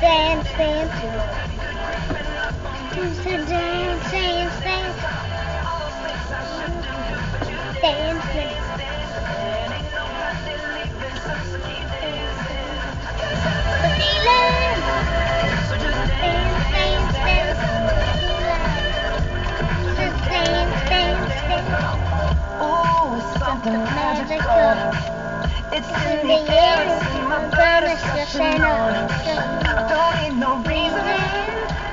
feeling. Dance, dance, dance. Just dance, dance, dance. Ooh, it's In the air, my blood gonna just rushing on.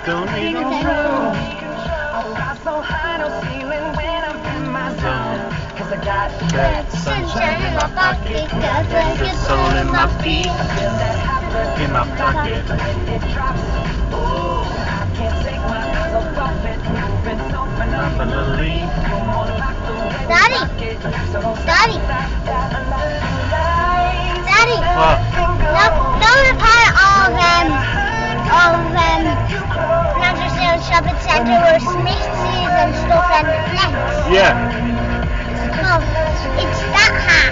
Don't need no room. I fly so high, no ceiling when I'm in my zone. Cause I got That sunshine in my pocket, that good soul in my feet, that hot in my pocket. it drops. Ooh, I can't take my eyes off of it. Moving so phenomenally. Phenomenally. You're more like the way Daddy. I rock it. So don't stop, Daddy. Yeah. No, it's that half.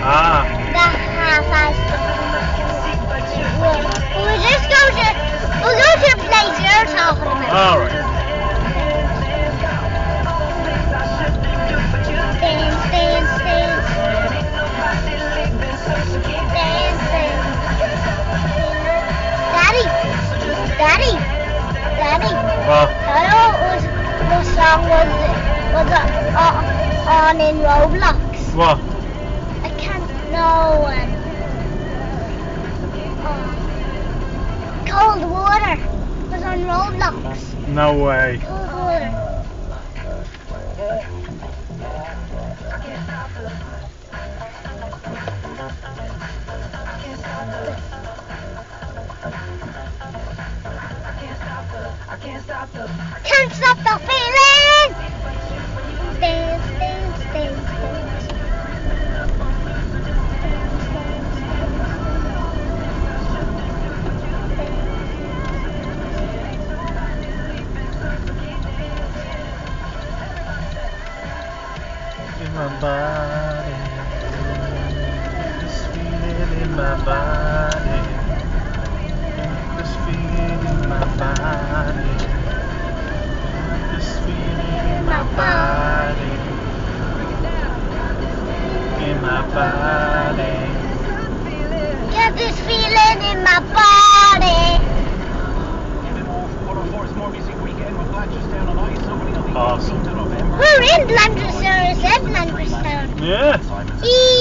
Ah. That half has We'll, we'll just go to we'll go to the place you're talking about. All right. Dance, dance, dance. Dance, dance. Daddy, Daddy, Daddy. Well, Hello, was what song was? Was uh, uh on in Roblox? what? I can't know when. Um, oh. Uh, cold water was on Roblox. No way. Cold water. Can't stop the feeling. In my body. Feeling in my body. Body. Get this feeling in my body. Awesome. We're in Blanchester, is that Blanchester? Yeah. Yee-hoo.